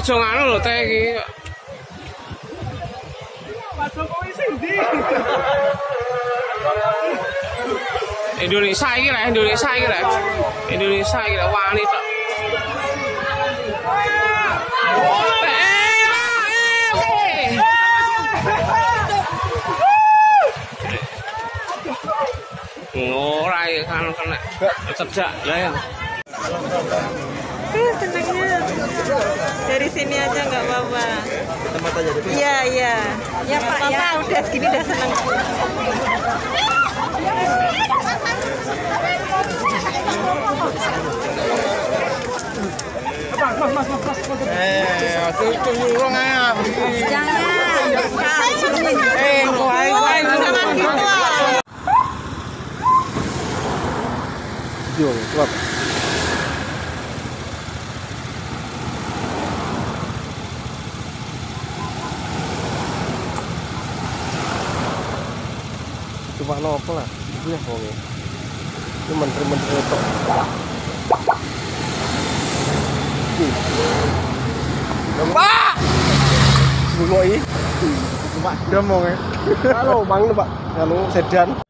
là trường án ở tay cái để đường đi sai cái này đường đi sai cái này. Để đường đi sai cái này qua đi. Ngố đây khăn khăn này chặt chặt đây Uh, senangnya dari sini aja nggak apa-apa. Tempat aja. Iya iya. Ya Pak ya. Udah segini udah senang. Eh, aku itu nyurung ah. Jangan. Eh, kuai kuai. Jangan gitu. ah. Yo, kuat. Cuma nopo lah, itu ya wong. Itu menteri-menteri itu. Pak! Bungoi. Pak, dia mau ya. Halo, Bang, Pak. Halo, sedan.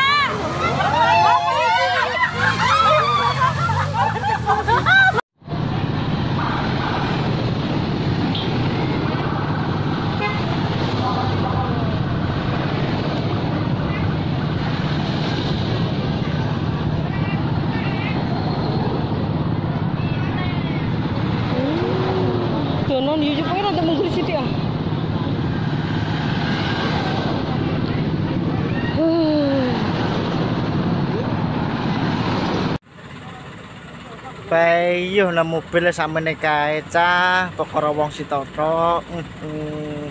non, yo, yo puedo ir a algún sitio. Payuh nang mobil sakmene kae cah, perkara wong sitoto. Heeh. Mm, mm.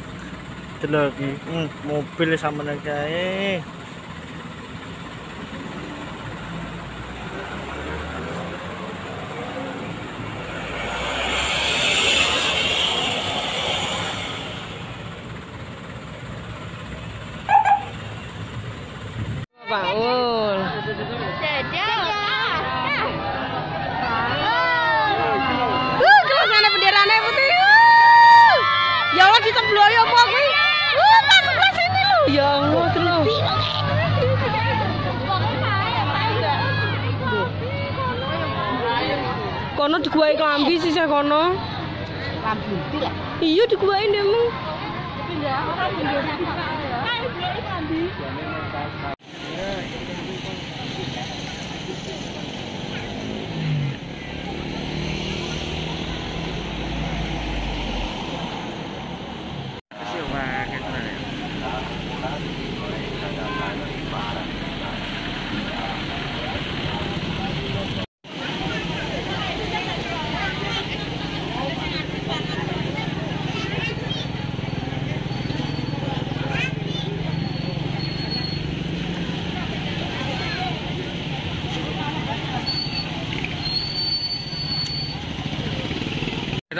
Delok iki, mm, mobil sakmene kae. kono diguwai klambi sih kono. Klambi iya diguwai deh mung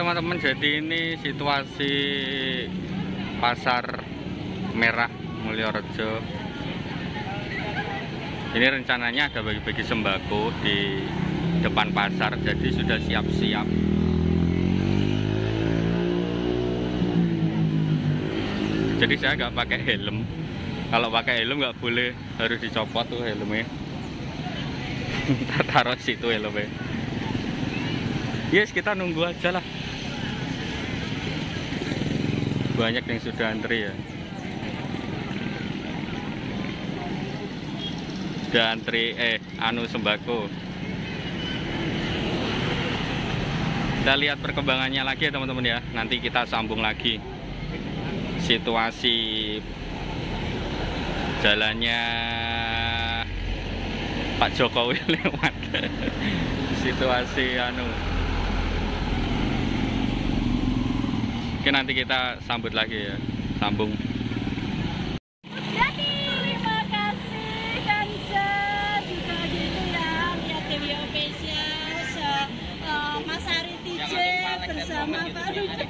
teman-teman jadi ini situasi pasar merah Mulyorejo. Ini rencananya ada bagi-bagi sembako di depan pasar jadi sudah siap-siap. Jadi saya nggak pakai helm. Kalau pakai helm nggak boleh harus dicopot tuh helmnya. Taruh situ helmnya. Yes kita nunggu aja lah banyak yang sudah antri ya. Sudah antri eh anu sembako. Kita lihat perkembangannya lagi ya teman-teman ya. Nanti kita sambung lagi situasi jalannya Pak Jokowi lewat. Situasi anu Oke nanti kita sambut lagi ya. Sambung. Jadi terima kasih Kanza juga gitu ya lihat TV official se- eh, Mas Ari TJ bersama Pak Rudi.